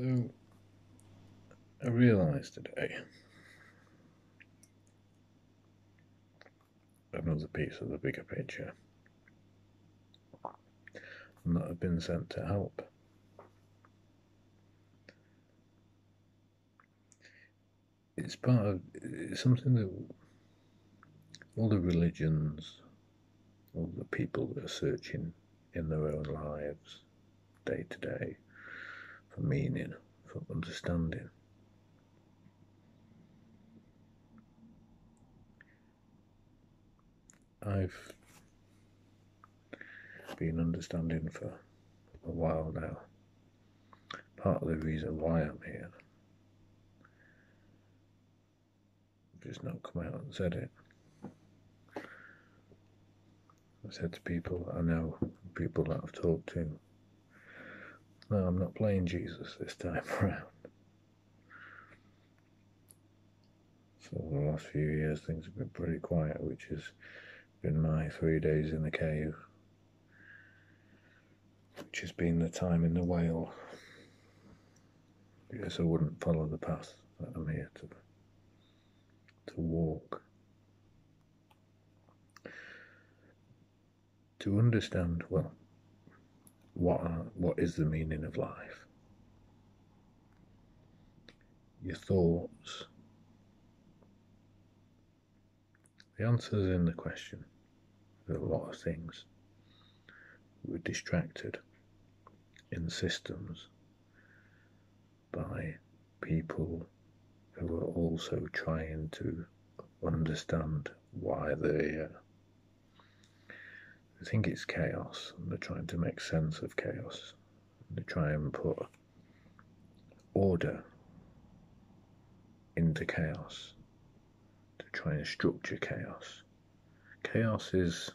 So I realised today another piece of the bigger picture and that I've been sent to help. It's part of it's something that all the religions, all the people that are searching in their own lives day to day for meaning, for understanding. I've been understanding for a while now. Part of the reason why I'm here. I've just not come out and said it. I said to people I know, people that I've talked to, no, I'm not playing Jesus this time around. So the last few years things have been pretty quiet, which has been my three days in the cave, which has been the time in the whale. Because I wouldn't follow the path that I'm here to to walk. To understand well what are, what is the meaning of life? Your thoughts. The answer is in the question. There are a lot of things. We're distracted in systems by people who are also trying to understand why they're I think it's chaos, and they're trying to make sense of chaos. They try and put order into chaos, to try and structure chaos. Chaos is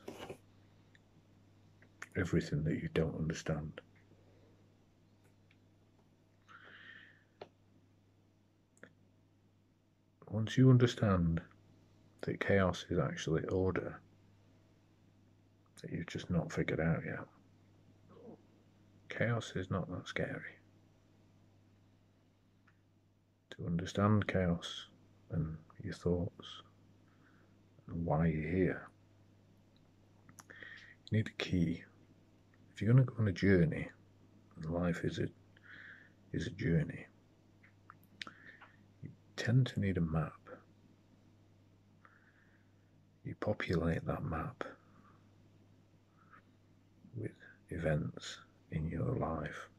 everything that you don't understand. Once you understand that chaos is actually order, that you've just not figured out yet. Chaos is not that scary. To understand chaos and your thoughts and why you're here, you need a key. If you're going to go on a journey, and life is a is a journey, you tend to need a map. You populate that map with events in your life.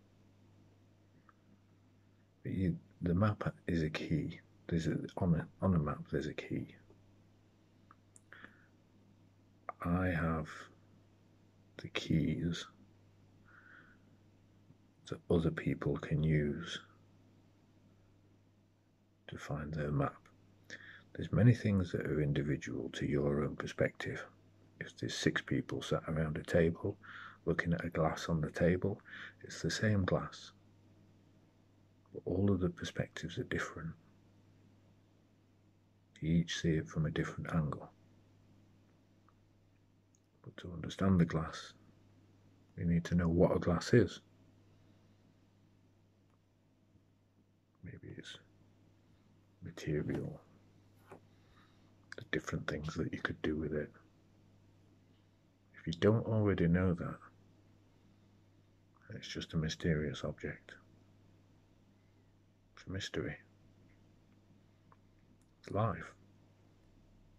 You, the map is a key. There's a, on a on a map. There's a key. I have the keys that other people can use to find their map. There's many things that are individual to your own perspective. If there's six people sat around a table looking at a glass on the table, it's the same glass. But all of the perspectives are different. You each see it from a different angle. But to understand the glass, you need to know what a glass is. Maybe it's material, the different things that you could do with it. If you don't already know that, it's just a mysterious object. It's a mystery. It's life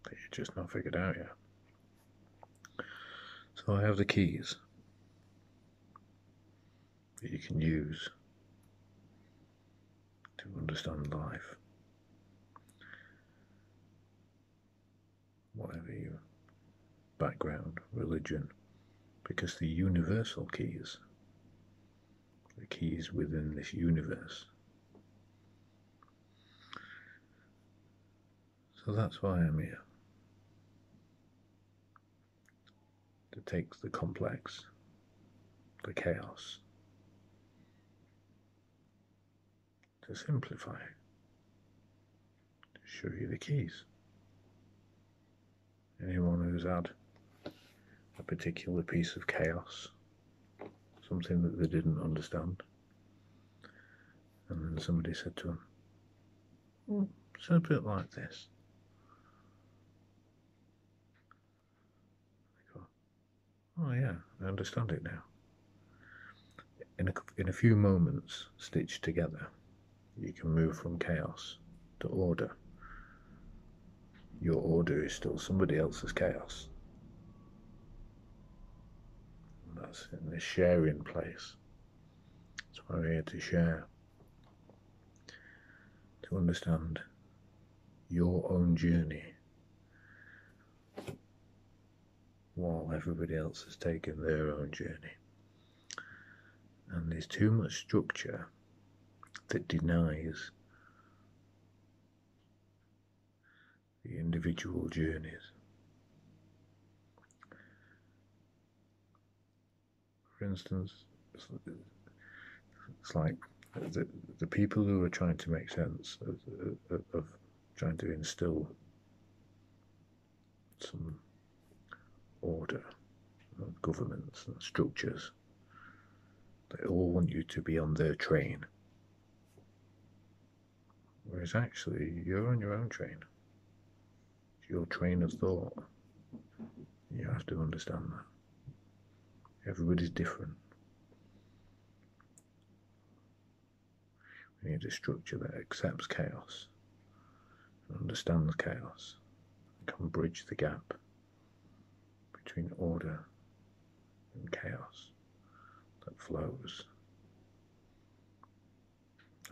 that you just not figured out yet. So I have the keys that you can use to understand life. Whatever your background, religion, because the universal keys the keys within this universe. So that's why I'm here. To take the complex, the chaos, to simplify to show you the keys. Anyone who's had a particular piece of chaos something that they didn't understand. And then somebody said to him, hmm, well, It's a bit like this. Oh, yeah, I understand it now. In a, in a few moments, stitched together, you can move from chaos to order. Your order is still somebody else's chaos. And in the sharing place. That's why we're here to share. To understand your own journey while everybody else has taken their own journey. And there's too much structure that denies the individual journeys. For instance, it's like the, the people who are trying to make sense of, of, of trying to instill some order, governments and structures. They all want you to be on their train. Whereas actually, you're on your own train. It's your train of thought. You have to understand that. Everybody's different. We need a structure that accepts chaos and understands chaos and can bridge the gap between order and chaos that flows.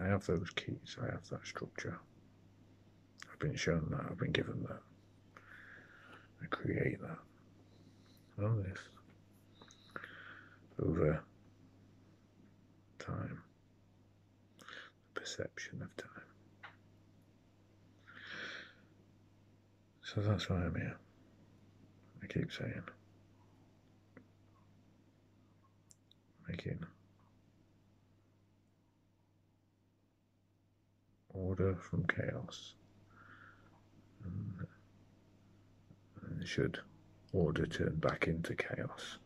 I have those keys, I have that structure. I've been shown that, I've been given that. I create that. All this over time, the perception of time. So that's why I'm here. I keep saying. Making order from chaos. And, should order turn back into chaos,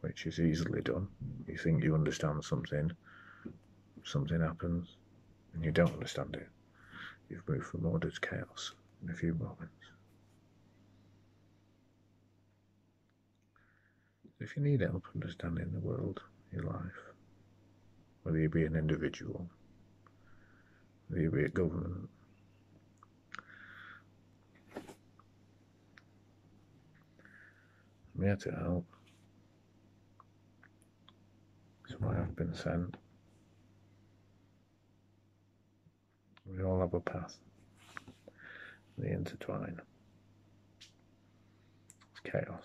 which is easily done. You think you understand something, something happens, and you don't understand it. You've moved from order to chaos in a few moments. If you need help understanding the world, your life, whether you be an individual, whether you be a government, I'm here to help. That's I've been sent. We all have a path. They intertwine. It's chaos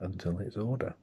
until it's order.